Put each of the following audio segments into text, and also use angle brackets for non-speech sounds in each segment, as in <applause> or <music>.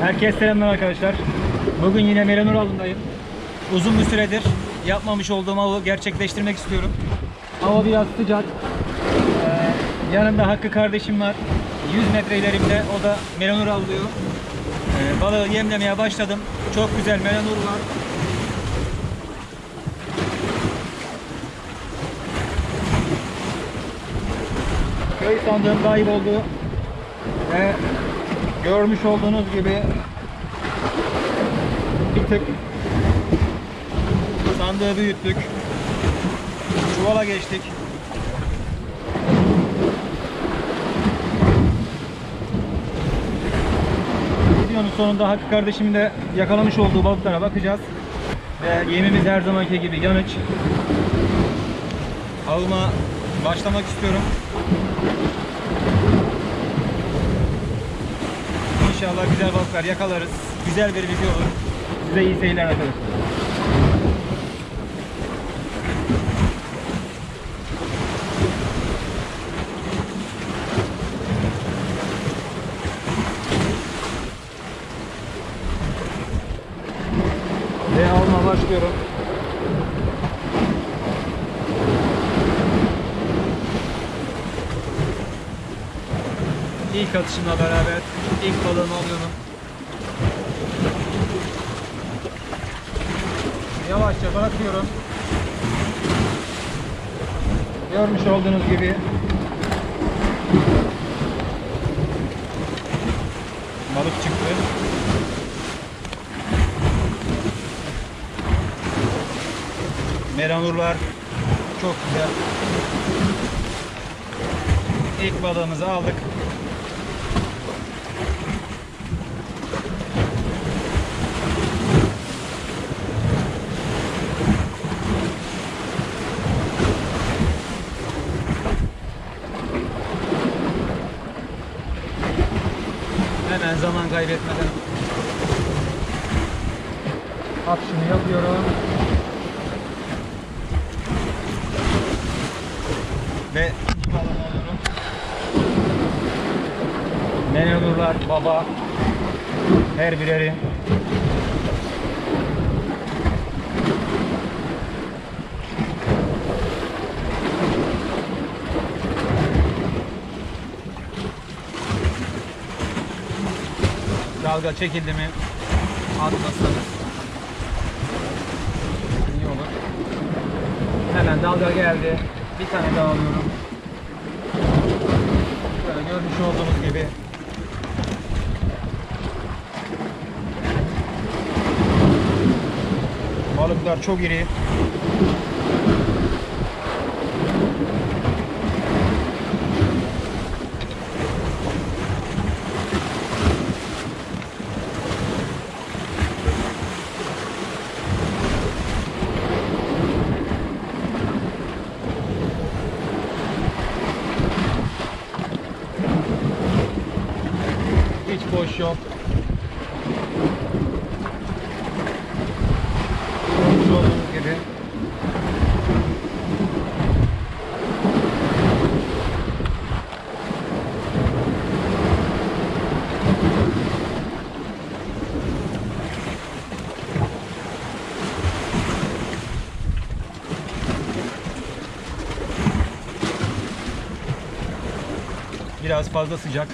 Herkese selamlar arkadaşlar. Bugün yine Melanur avındayım. Uzun bir süredir yapmamış olduğum avı gerçekleştirmek istiyorum. Hava biraz sıcak. Ee, yanımda Hakkı kardeşim var. 100 metre ilerimde o da Melanur avlıyor. Ee, balığı yemlemeye başladım. Çok güzel Melanur var. Köy sandığım kayboldu. Ve görmüş olduğunuz gibi bir tık sandığı büyüttük. Çuvala geçtik. Videonun sonunda Hakkı kardeşimin de yakalamış olduğu balıklara bakacağız. Ve yemimiz her zamanki gibi yanıç. Avıma başlamak istiyorum. İnşallah güzel balıklar yakalarız. Güzel bir video olur. Size iyi seyirler arkadaşlar. Ve alma başlıyorum. İlk atışımla beraber ilk balığımı alıyorum. Yavaşça bırakıyorum. Görmüş olduğunuz gibi balık çıktı. Meranurlar çok güzel. İlk balığımızı aldık. Hemen zaman kaybetmeden atışımı yapıyorum. Ve ikinci balığımı alıyorum. Menelurlar, baba, her bireri. Dalga çekildi mi atmazsanız iyi olur. Hemen dalga geldi. Bir tane daha alıyorum. Böyle görmüş olduğunuz gibi balıklar çok iri. Hiç boş yok. Görmüş olduğunuz gibi. Biraz fazla sıcak.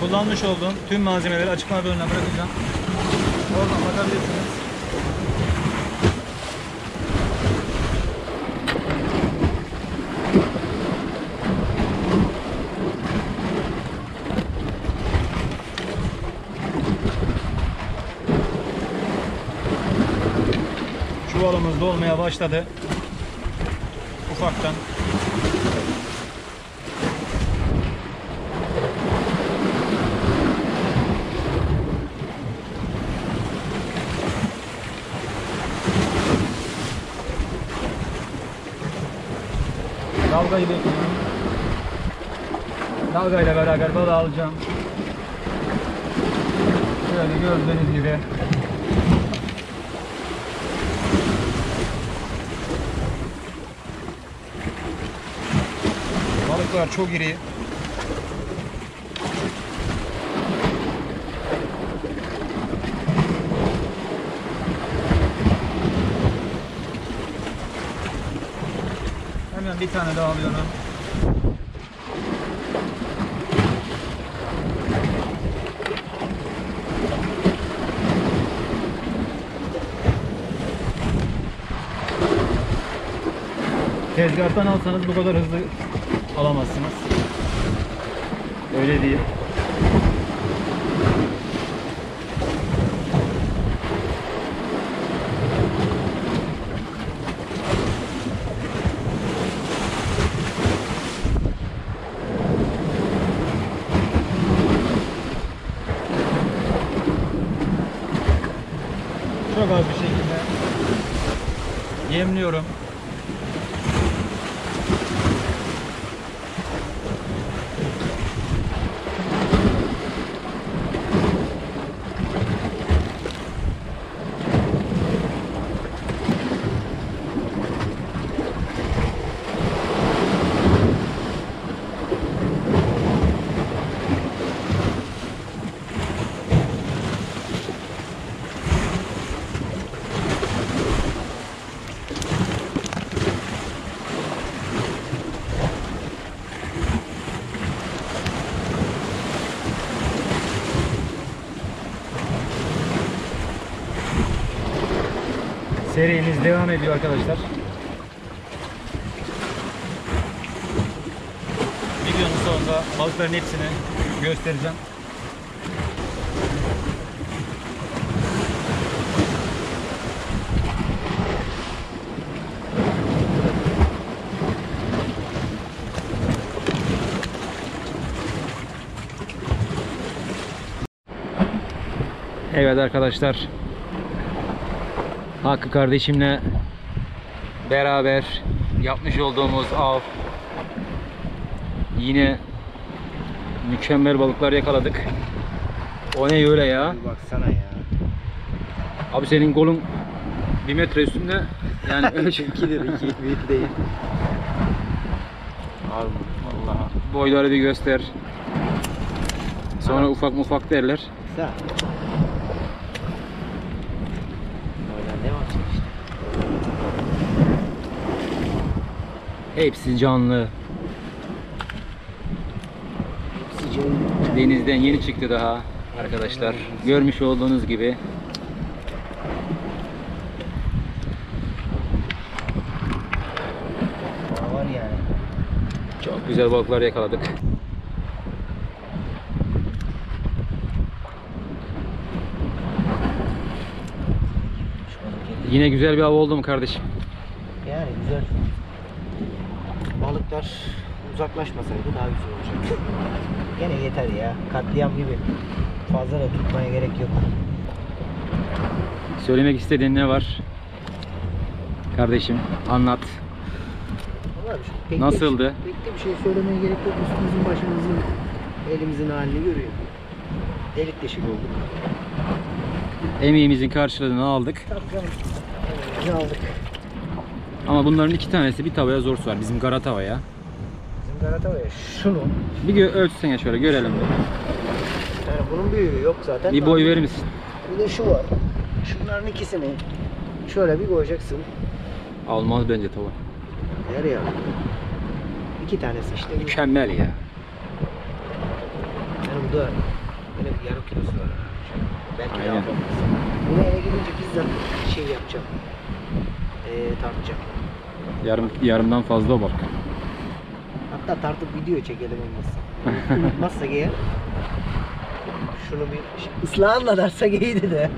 Kullanmış olduğum tüm malzemeleri açıklama bölümüne bırakacağım. Oradan bakabilirsiniz. Çuvalımız dolmaya başladı. Ufaktan. Dalgayı bekliyorum. Dalgayla beraber balığı alacağım. Şöyle gördüğünüz gibi. Balıklar çok iri. Hemen bir tane daha alıyorum. Tezgahtan alsanız bu kadar hızlı alamazsınız. Öyle değil. Çok az bir şekilde yemliyorum. Serimiz devam ediyor arkadaşlar. Videonun sonunda balıkların hepsini göstereceğim. Evet arkadaşlar Hakkı kardeşimle beraber yapmış olduğumuz av yine mükemmel balıklar yakaladık. O ne öyle ya? Baksana ya. Abi senin kolun bir metre üstünde yani 2'dir 2 büyük değil. Vallahi. boyları bir göster. Sonra ufak ufak derler. Sen. Orada ne var işte. Hepsi canlı. Sıcağı. Denizden yeni çıktı daha arkadaşlar. Görmüş olduğunuz gibi. Çok güzel balıklar yakaladık. Yine güzel bir av oldu mu kardeşim? Yani güzel. Balıklar uzaklaşmasaydı daha güzel olacaktı. Gene yeter ya. Katliam gibi. Fazla da tutmaya gerek yok. Söylemek istediğin ne var? Kardeşim anlat. Vallahi şu pek de- Nasıldı? Pek de bir şey söylemeye gerek yok. Üstümüzün başımızın elimizin halini görüyor. Delik deşik olduk. Emeğimizin karşılığını aldık. Tabii canım. Ne aldık? Ama bunların iki tanesi bir tavaya zor sığar. Bizim kara tavaya. Bizim Galata'ya şunu. Bir gö ölçsene şöyle görelim. bir. Yani bunun büyüğü yok zaten. Bir boy verir misin? Bir de şu var. Şunların ikisini şöyle bir koyacaksın. Almaz bence tava. Nereye? İki tanesi işte. Mükemmel ya. Yani bu da böyle bir yarım kilosu var. Belki daha Aynen. fazla. Bunu eve gidince bizzat şey yapacağım. Ee, tartacağım. Yarım yarımdan fazla o balık. Hatta tartıp video çekelim olmazsa. <laughs> Unutmazsak eğer. Şunu bir ıslahınla derse iyiydi de.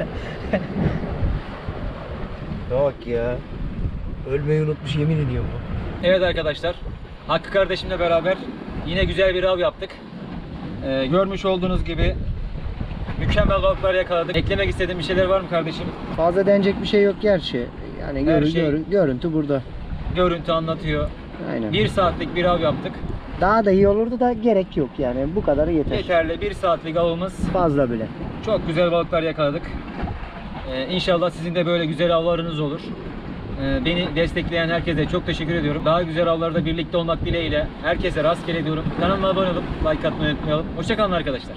Bak ya. Ölmeyi unutmuş yemin ediyorum bu. Evet arkadaşlar. Hakkı kardeşimle beraber yine güzel bir av yaptık. Ee, görmüş olduğunuz gibi mükemmel balıklar yakaladık. Eklemek istediğin bir şeyler var mı kardeşim? Fazla denecek bir şey yok gerçi. Yani Her görü, şey- görü- görüntü burada. Görüntü anlatıyor. Aynen. Bir saatlik bir av yaptık. Daha da iyi olurdu da gerek yok yani. Bu kadarı yeter. Yeterli bir saatlik avımız. Fazla bile. Çok güzel balıklar yakaladık. Ee, inşallah sizin de böyle güzel avlarınız olur. Ee, beni destekleyen herkese çok teşekkür ediyorum. Daha güzel avlarda birlikte olmak dileğiyle herkese rastgele diyorum. Kanalıma abone olup like atmayı unutmayalım. Hoşçakalın arkadaşlar.